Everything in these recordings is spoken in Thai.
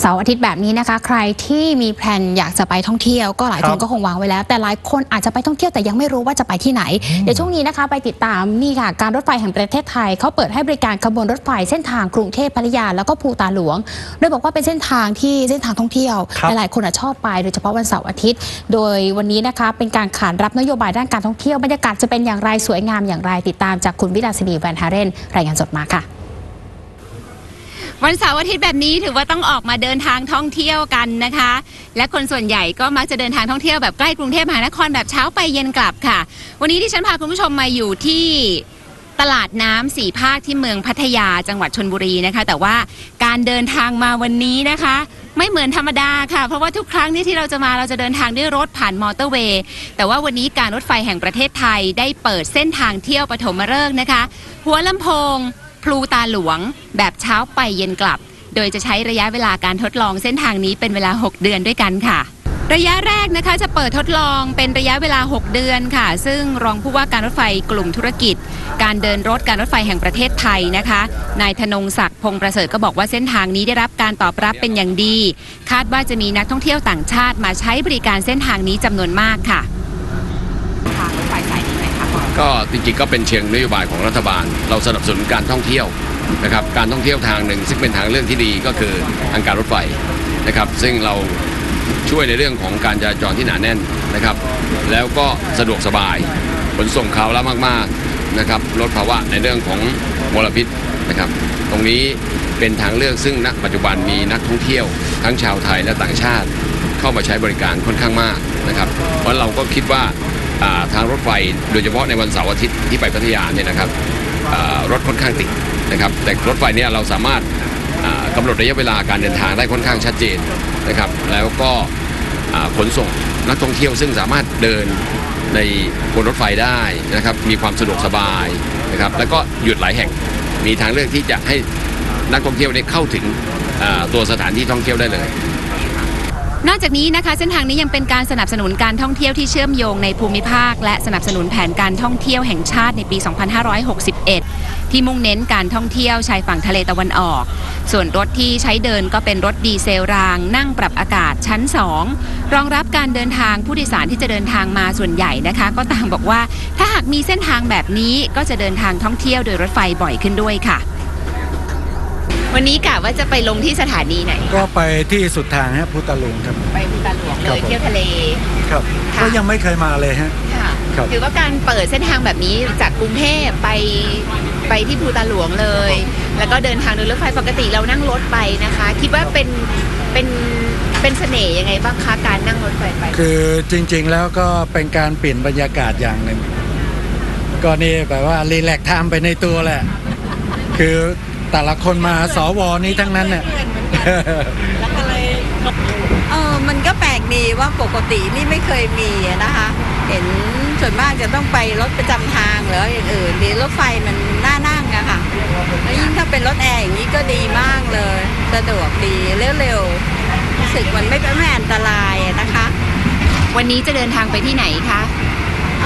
เสาร์อาทิตย์แบบนี้นะคะ ใครที่มีแพลนอยากจะไปท่องเที่ยวก็หลายครัคบนก็คงวางไว้แล้ว แต่หลายคนอาจจะไปท่องเที่ยวแต่ยังไม่รู้ว่าจะไปที่ไหน เดี๋ยวช่วงนี้นะคะ ไปติดตามนี่ค่ะ การรถไฟแห่งประเทศไทยเขาเปิดให้บริการขบวนรถไฟเส้นทางกรุงเทพพัทยาแล้วก็ภูตาหลวง โดยบอกว่าเป็นเส้นทางที่เส้นทางท่องเที่ยวครับ หลายๆคนอะชอบไปโดยเฉพาะวันเสาร์อาทิตย์ โดยวันนี้นะคะ เป็นการขานรับนโยบายด้านการท่องเที่ยวบรรยากาศจะเป็นอย่างไรสวยงามอย่างไรติดตามจากคุณวิลาสินีแวนฮาเรนรายงานสดมาค่ะ วันเสาร์อาทิตย์แบบนี้ถือว่าต้องออกมาเดินทางท่องเที่ยวกันนะคะ และคนส่วนใหญ่ก็มักจะเดินทางท่องเที่ยวแบบใกล้กรุงเทพมหานครแบบเช้าไปเย็นกลับค่ะ วันนี้ที่ฉันพาคุณผู้ชมมาอยู่ที่ตลาดน้ำสี่ภาคที่เมืองพัทยาจังหวัดชนบุรีนะคะ แต่ว่าการเดินทางมาวันนี้นะคะ ไม่เหมือนธรรมดาค่ะ เพราะว่าทุกครั้งที่ที่เราจะมาเราจะเดินทางด้วยรถผ่านมอเตอร์เวย์ แต่ว่าวันนี้การรถไฟแห่งประเทศไทยได้เปิดเส้นทางเที่ยวปฐมฤกษ์นะคะ หัวลำโพง พลูตาหลวง แบบเช้าไปเย็นกลับ โดยจะใช้ระยะเวลาการทดลองเส้นทางนี้เป็นเวลา 6 เดือนด้วยกันค่ะ ระยะแรกนะคะจะเปิดทดลองเป็นระยะเวลา 6 เดือนค่ะ ซึ่งรองผู้ว่าการรถไฟกลุ่มธุรกิจ การเดินรถการรถไฟแห่งประเทศไทยนะคะนายธนงศักดิ์พงประเสริฐก็บอกว่าเส้นทางนี้ได้รับการตอบรับเป็นอย่างดี คาดว่าจะมีนักท่องเที่ยวต่างชาติมาใช้บริการเส้นทางนี้จำนวนมากค่ะ ก็จริงๆก็เป็นเชิงนโยบายของรัฐบาล เราสนับสนุนการท่องเที่ยวนะครับการท่องเที่ยวทางหนึ่ง ซึ่งเป็นทางเลือกที่ดีก็คือทางการรถไฟนะครับซึ่งเราช่วยในเรื่องของการจราจรที่หนาแน่นนะครับ แล้วก็สะดวกสบายขนส่งข่าวละมากๆนะครับลดภาวะในเรื่องของมลพิษนะครับ ตรงนี้เป็นทางเลือกซึ่งณปัจจุบันมีนักท่องเที่ยว ทั้งชาวไทยและต่างชาติเข้ามาใช้บริการค่อนข้างมากนะครับ เพราะเราก็คิดว่า ทางรถไฟโดยเฉพาะในวันเสาร์อาทิตย์ที่ไปพัทยาเนี่ยนะครับรถค่อนข้างติดนะครับ แต่รถไฟเนี่ยเราสามารถอ่ากำหนดระยะเวลาการเดินทางได้ค่อนข้างชัดเจนนะครับ แล้วก็ขนส่งนักท่องเที่ยวซึ่งสามารถเดินในบนรถไฟได้นะครับ มีความสะดวกสบายนะครับ แล้วก็หยุดหลายแห่งมีทางเลือกที่จะให้นักท่องเที่ยวได้เข้าถึงตัวสถานที่ท่องเที่ยวได้เลย นอกจากนี้นะคะเส้นทางนี้ยังเป็นการสนับสนุนการท่องเที่ยวที่เชื่อมโยงในภูมิภาค และสนับสนุนแผนการท่องเที่ยวแห่งชาติในปี 2561 ที่มุ่งเน้นการท่องเที่ยวชายฝั่งทะเลตะวันออก ส่วนรถที่ใช้เดินก็เป็นรถดีเซลราง นั่งปรับอากาศชั้น 2 รองรับการเดินทางผู้โดยสารที่จะเดินทางมาส่วนใหญ่นะคะ ก็ต่างบอกว่าถ้าหากมีเส้นทางแบบนี้ก็จะเดินทางท่องเที่ยวโดยรถไฟบ่อยขึ้นด้วยค่ะ วันนี้กะว่าจะไปลงที่สถานีไหน ก็ไปที่สุดทางฮะพุตาลุงครับ ไปภูตาหลวงคเลรับยผมเที่ยวทะเล ครับ ค่ะ ก็ยังไม่เคยมาเลยฮะ ค่ะครับ ถือว่าการเปิดเส้นทางแบบนี้จากกรุงเทพไปไปที่ภูตาหลวงเลย แล้วก็เดินทางโดยรถไฟปกติเรานั่งรถไปนะคะ คิดว่าเป็นเป็นเป็นเสน่ห์ยังไงบ้างคะการนั่งรถไฟไป คือจริงๆแล้วก็เป็นการเปลี่ยนบรรยากาศอย่างหนึ่งก็นี่แบบว่า relax time ไปในตัวแหละ คือ แต่ละคนมาส่วนนี้ทั้งนั้นเนี่ยเออมันก็แปลกดีว่าปกตินี่ไม่เคยมีอะนะคะ เห็นส่วนมากจะต้องไปรถประจำทางหรืออย่างอื่นดีรถไฟมันน่านั่งอะค่ะแล้วยิ่งถ้าเป็นรถแอร์อย่างนี้ก็ดีมากเลย สะดวกดีเร็วๆรู้สึกมันไม่เป็นไม่อันตรายอะนะคะ วันนี้จะเดินทางไปที่ไหนคะ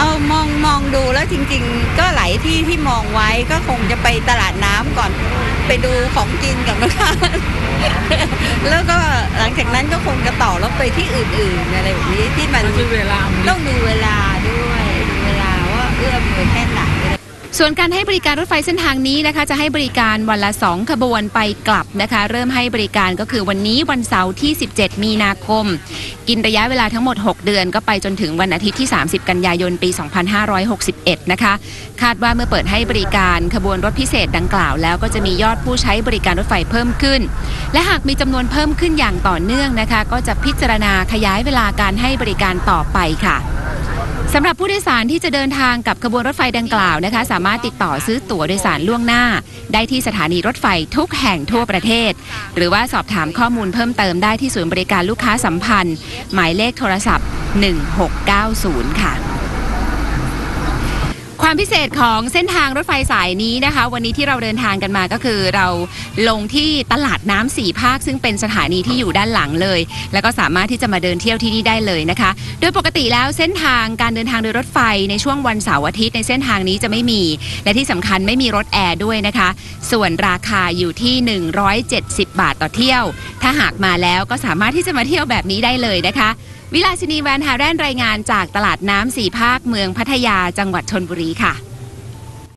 เอามองมองดูแล้วจริง ๆ ก็หลายที่ที่มองไว้ก็คงจะไปตลาดน้ำก่อนไปดูของกินกับนะคะแล้วก็หลังจากนั้นก็คงจะต่อรถไปที่อื่นๆอะไรแบบนี้ที่มันต้องดูเวลาด้วยดูเวลาว่าเอื้อมมือแค่ไหน ส่วนการให้บริการรถไฟเส้นทางนี้นะคะ จะให้บริการวันละ 2 ขบวนไปกลับนะคะ เริ่มให้บริการก็คือวันนี้วันเสาร์ที่ 17 มีนาคม กินระยะเวลาทั้งหมด 6 เดือนก็ไปจนถึงวันอาทิตย์ที่ 30 กันยายนปี 2561 นะคะ คาดว่าเมื่อเปิดให้บริการขบวนรถพิเศษดังกล่าวแล้วก็จะมียอดผู้ใช้บริการรถไฟเพิ่มขึ้น และหากมีจำนวนเพิ่มขึ้นอย่างต่อเนื่องนะคะ ก็จะพิจารณาขยายเวลาการให้บริการต่อไปค่ะ สำหรับผู้โดยสารที่จะเดินทางกับขบวนรถไฟดังกล่าวนะคะ สามารถติดต่อซื้อตั๋วโดยสารล่วงหน้า ได้ที่สถานีรถไฟทุกแห่งทั่วประเทศ หรือว่าสอบถามข้อมูลเพิ่มเติมได้ที่ศูนย์บริการลูกค้าสัมพันธ์ หมายเลขโทรศัพท์ 1690 ค่ะ ความพิเศษของเส้นทางรถไฟสายนี้นะคะ วันนี้ที่เราเดินทางกันมาก็คือเราลงที่ตลาดน้ำสี่ภาค ซึ่งเป็นสถานีที่อยู่ด้านหลังเลย แล้วก็สามารถที่จะมาเดินเที่ยวที่นี่ได้เลยนะคะ โดยปกติแล้วเส้นทางการเดินทางโดยรถไฟในช่วงวันเสาร์อาทิตย์ในเส้นทางนี้จะไม่มี และที่สำคัญไม่มีรถแอร์ด้วยนะคะ ส่วนราคาอยู่ที่ 170 บาทต่อเที่ยว ถ้าหากมาแล้วก็สามารถที่จะมาเที่ยวแบบนี้ได้เลยนะคะ วิลาสินีแวนหาแรนรายงานจากตลาดน้ำสี่ภาคเมืองพัทยาจังหวัดชนบุรีค่ะ